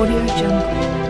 Audio Jungle.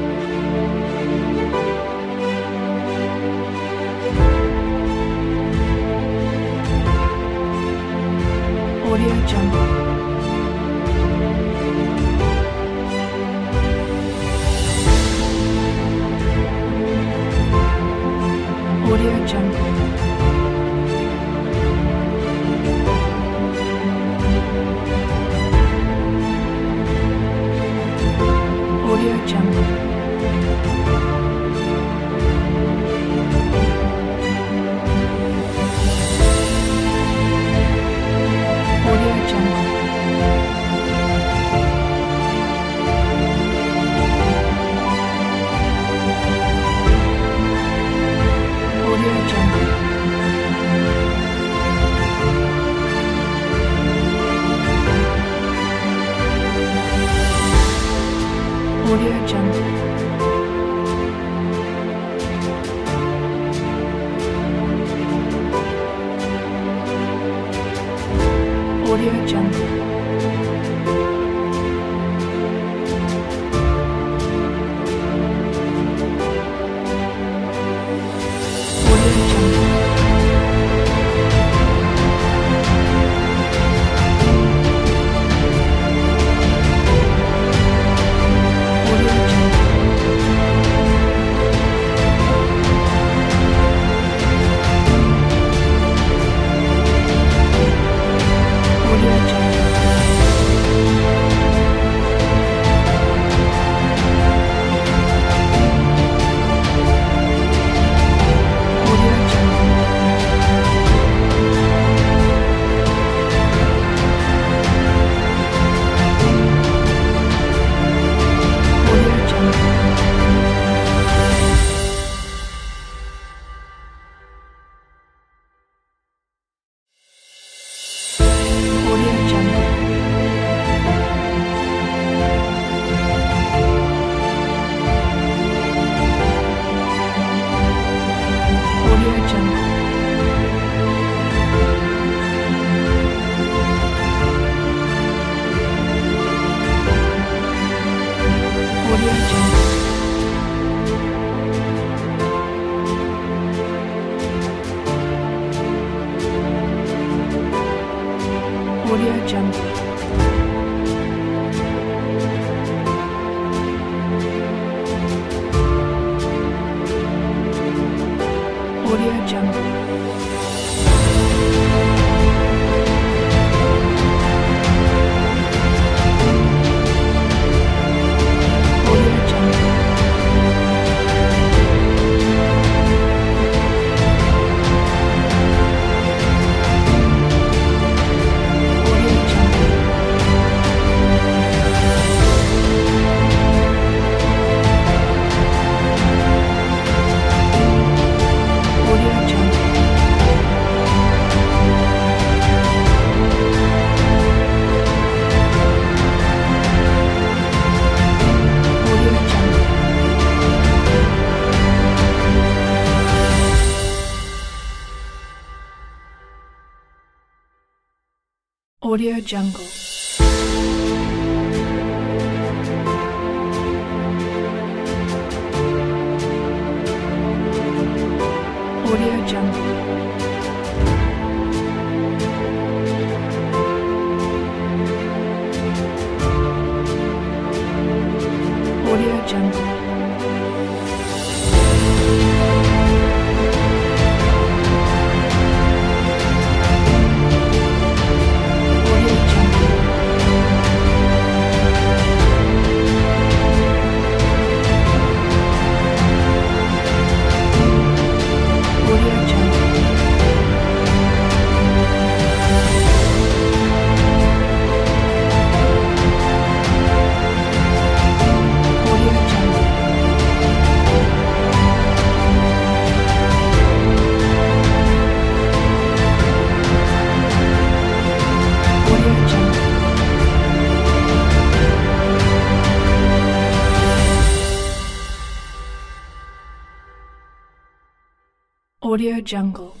这。Jungle. Audio Jungle. Audio Jungle.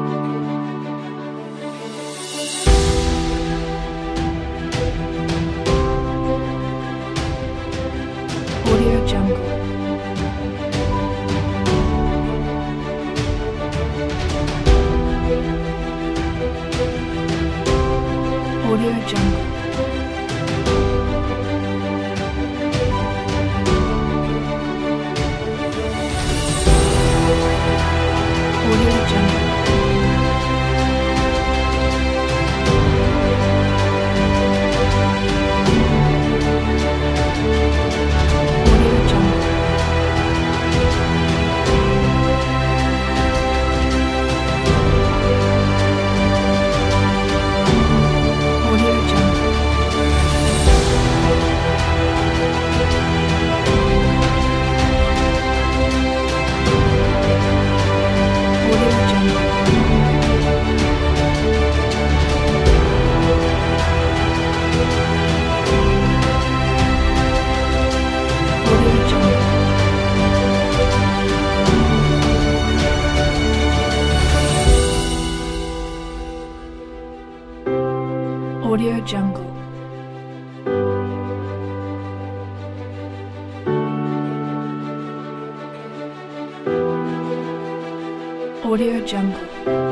Audio Jungle.